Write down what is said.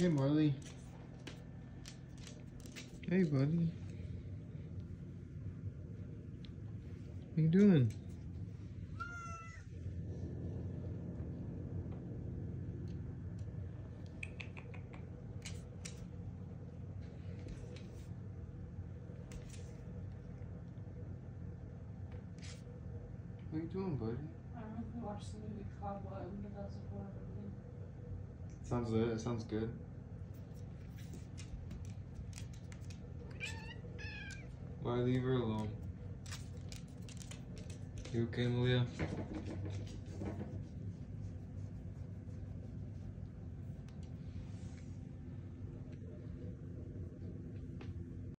Hey, Marley. Hey, buddy. What you doing? What are you doing, buddy? I don't know if you watched the movie Cobweb, but that's a horror movie. Sounds good. It sounds good. Why leave her alone? You okay, Malia?